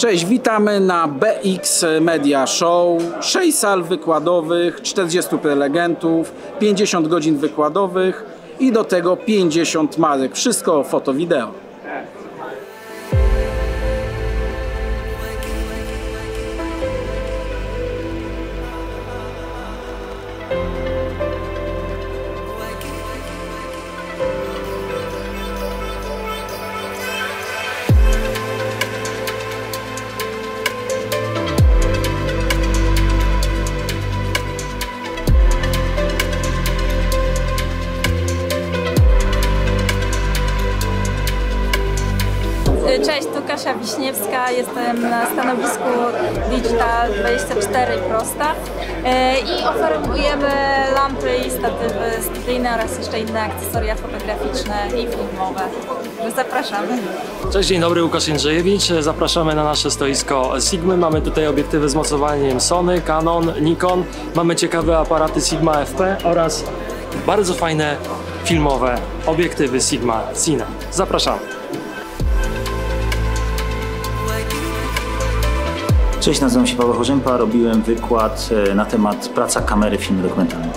Cześć, witamy na BX Media Show. 6 sal wykładowych, 40 prelegentów, 50 godzin wykładowych i do tego 50 marek. Wszystko foto-wideo. Cześć, Wiśniewska, jestem na stanowisku Digital 24 Prosta E, i oferujemy lampy i statywy studyjne oraz jeszcze inne akcesoria fotograficzne i filmowe. Zapraszamy. Cześć, dzień dobry, Łukasz Jędrzejewicz. Zapraszamy na nasze stoisko Sigmy. Mamy tutaj obiektywy z mocowaniem Sony, Canon, Nikon. Mamy ciekawe aparaty Sigma FP oraz bardzo fajne filmowe obiektywy Sigma Cine. Zapraszamy. Cześć, nazywam się Paweł Chorzępa, robiłem wykład e, na temat praca kamery w filmie dokumentalnym.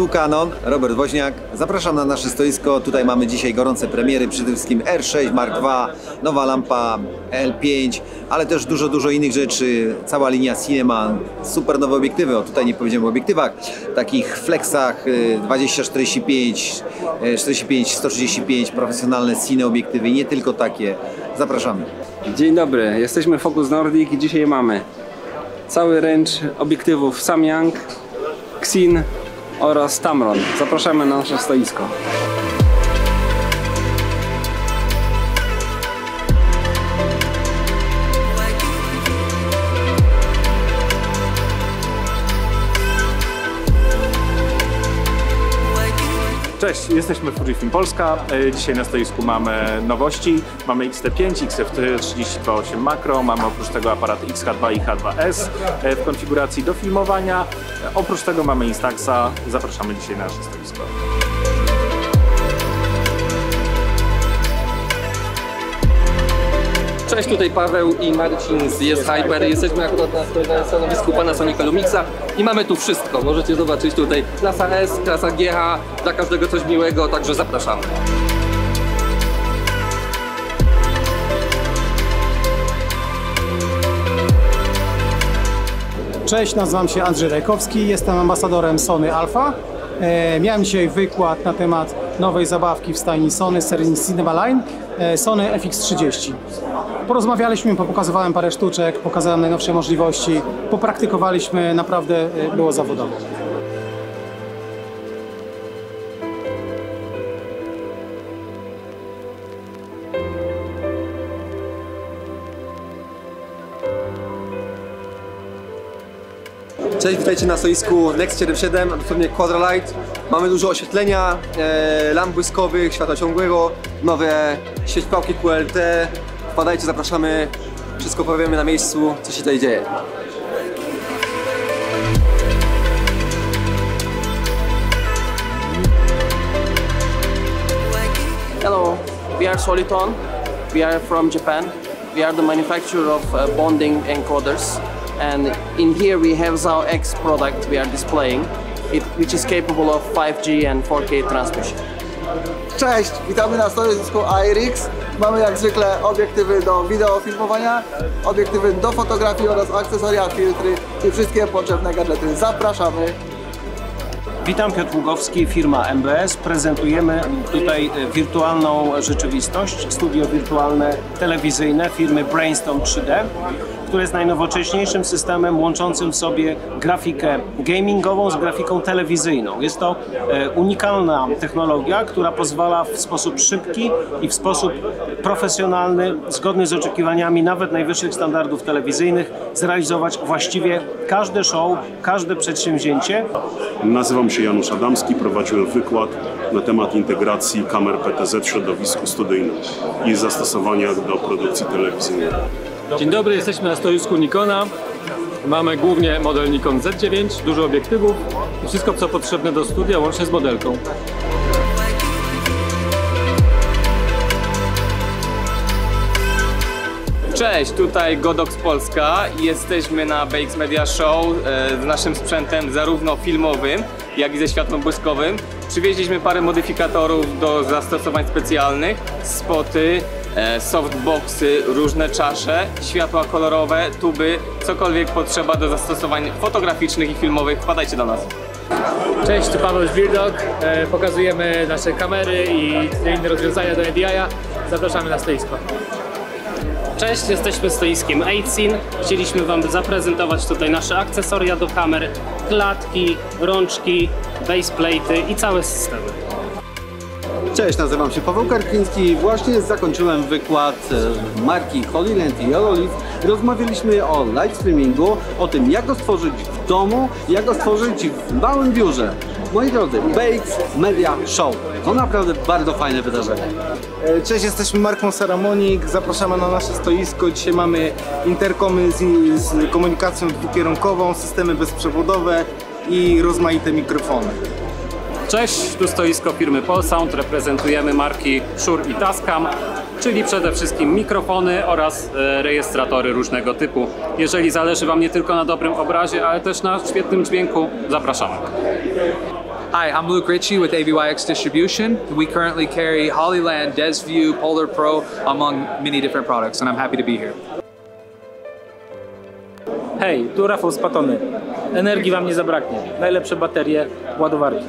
Tu Canon, Robert Woźniak. Zapraszam na nasze stoisko. Tutaj mamy dzisiaj gorące premiery, przede wszystkim R6 Mark II, nowa lampa L5, ale też dużo, dużo innych rzeczy. Cała linia Cinema, super nowe obiektywy. O, tutaj nie powiedziałem o obiektywach, takich flexach y, 2045, 45, 135, profesjonalne cine obiektywy nie tylko takie. Zapraszamy. Dzień dobry, jesteśmy Focus Nordic i dzisiaj mamy cały range obiektywów Samyang, Xin oraz Tamron. Zapraszamy na nasze stoisko. Cześć, jesteśmy Fujifilm Polska. E, Dzisiaj na stoisku mamy nowości. Mamy XT5, XF328 Macro, mamy oprócz tego aparaty XH2 i H2S e, w konfiguracji do filmowania. E, Oprócz tego mamy Instaxa. Zapraszamy dzisiaj na nasze stoisko. Cześć, tutaj Paweł i Marcin z Jest Hyper. Jesteśmy akurat na, na stanowisku Panasonica Lumixa i mamy tu wszystko. Możecie zobaczyć tutaj klasa S, klasa GH, dla każdego coś miłego, także zapraszamy. Cześć, nazywam się Andrzej Rajkowski, jestem ambasadorem Sony Alpha. E, miałem dzisiaj wykład na temat nowej zabawki w stajni Sony serii Cinema Line, Sony FX30. Porozmawialiśmy, pokazywałem parę sztuczek, pokazałem najnowsze możliwości, popraktykowaliśmy, naprawdę e, było zawodowo. Cześć, witajcie na stoisku Next 77, dosłownie Quadralight. Mamy dużo oświetlenia, e, lamp błyskowych, światła ciągłego, nowe świećpałki QLT. Wpadajcie, zapraszamy, wszystko powiemy na miejscu, co się tutaj dzieje. Hello, we are Soliton. We are from Japan. We are the manufacturer of uh, bonding encoders. And in here we have Zao X product we are displaying, it, which is capable of 5G and 4K transmission. Cześć, witamy na stoisku iRix. Mamy jak zwykle obiektywy do wideofilmowania, obiektywy do fotografii oraz akcesoria, filtry i wszystkie potrzebne gadżety. Zapraszamy! Witam, Piotr Ługowski, firma MBS. Prezentujemy tutaj e, wirtualną rzeczywistość, studio wirtualne telewizyjne firmy Brainstorm 3D, które jest najnowocześniejszym systemem łączącym w sobie grafikę gamingową z grafiką telewizyjną. Jest to e, unikalna technologia, która pozwala w sposób szybki i w sposób profesjonalny, zgodny z oczekiwaniami nawet najwyższych standardów telewizyjnych, zrealizować właściwie każde show, każde przedsięwzięcie. Nazywam się Janusz Adamski, prowadziłem wykład na temat integracji kamer PTZ w środowisku studyjnym i zastosowania do produkcji telewizyjnej. Dzień dobry, jesteśmy na stoisku Nikona. Mamy głównie model Nikon Z9, dużo obiektywów i wszystko co potrzebne do studia łącznie z modelką. Cześć, tutaj Godox Polska i jesteśmy na BX Media Show e, z naszym sprzętem zarówno filmowym, jak i ze światłem błyskowym. Przywieźliśmy parę modyfikatorów do zastosowań specjalnych, spoty, e, softboxy, różne czasze, światła kolorowe, tuby, cokolwiek potrzeba do zastosowań fotograficznych i filmowych. Wpadajcie do nas. Cześć, tu Paweł Żwirdok. E, Pokazujemy nasze kamery i inne rozwiązania do NDI-a. Zapraszamy na stoisko. Cześć, jesteśmy stoiskiem 8 Chcieliśmy Wam zaprezentować tutaj nasze akcesoria do kamer, klatki, rączki, baseplate'y i całe systemy. Cześć, nazywam się Paweł Karpiński. Właśnie zakończyłem wykład e, marki Holyland i Eurolive. Rozmawialiśmy o live streamingu, o tym jak go stworzyć w domu, jak go stworzyć w małym biurze. Moi drodzy, BX Media Show. To naprawdę bardzo fajne wydarzenie. E, Cześć, jesteśmy marką Saramonik. Zapraszamy na nasze stoisko. Dzisiaj mamy interkomy z, z komunikacją dwukierunkową, systemy bezprzewodowe i rozmaite mikrofony. Cześć, tu stoisko firmy Polsound. Reprezentujemy marki Shure i Tascam, czyli przede wszystkim mikrofony oraz e, rejestratory różnego typu. Jeżeli zależy Wam nie tylko na dobrym obrazie, ale też na świetnym dźwięku, zapraszamy. Hi, I'm Luke Ritchie with AVYX Distribution. We currently carry Hollyland, DesView, Polar Pro, among many different products, and I'm happy to be here. Hej, tu Rafał z Patony. Energii Wam nie zabraknie. Najlepsze baterie, ładowarki.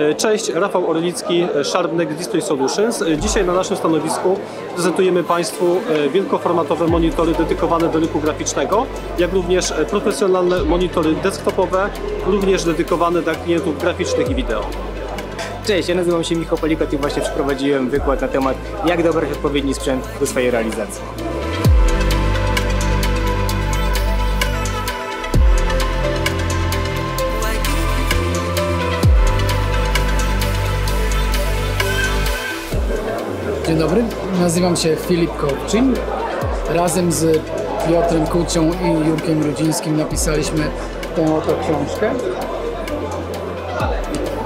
E, Cześć, Rafał Orlicki, e, Sharpneck Display Solutions. E, Dzisiaj na naszym stanowisku prezentujemy Państwu wielkoformatowe monitory dedykowane do rynku graficznego, jak również profesjonalne monitory desktopowe, również dedykowane dla klientów graficznych i wideo. Cześć, ja nazywam się Michał Polikot i właśnie przeprowadziłem wykład na temat jak dobrać odpowiedni sprzęt do swojej realizacji. Dobry, nazywam się Filip Kołczyn. Razem z Piotrem Kucią i Jurkiem Rudzińskim napisaliśmy tę oto książkę.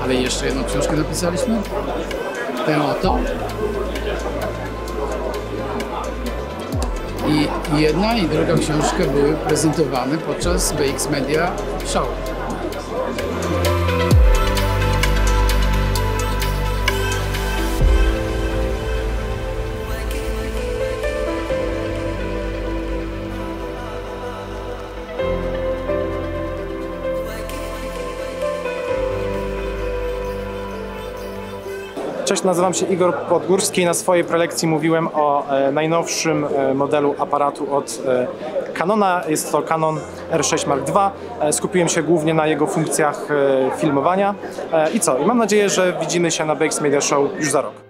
Ale jeszcze jedną książkę napisaliśmy. Tę oto. I jedna i druga książka były prezentowane podczas BX Media Show. Cześć, nazywam się Igor Podgórski. Na swojej prelekcji mówiłem o e, najnowszym e, modelu aparatu od e, Canona. Jest to Canon R6 Mark II. Skupiłem się głównie na jego funkcjach filmowania. I co? I mam nadzieję, że widzimy się na BX Media Show już za rok.